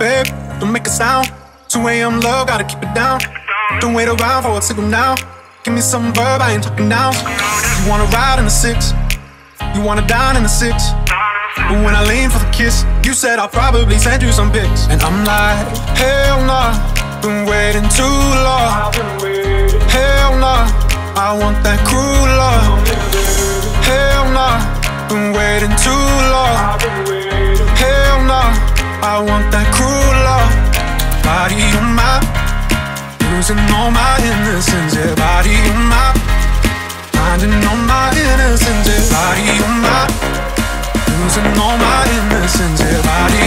babe, don't make a sound. 2 a.m. love, gotta keep it down. Don't wait around for a signal now. Give me some verb, I ain't talking now. You wanna ride in the six, you wanna dine in the six. But when I lean for the kiss, you said I'll probably send you some pics. And I'm like, hell nah, been waiting too long. Hell nah, I want that cruel love. Hell nah, been waiting too long. losing all my innocence, yeah, body on my Finding all my innocence, yeah, body on my Losing all my innocence, yeah, body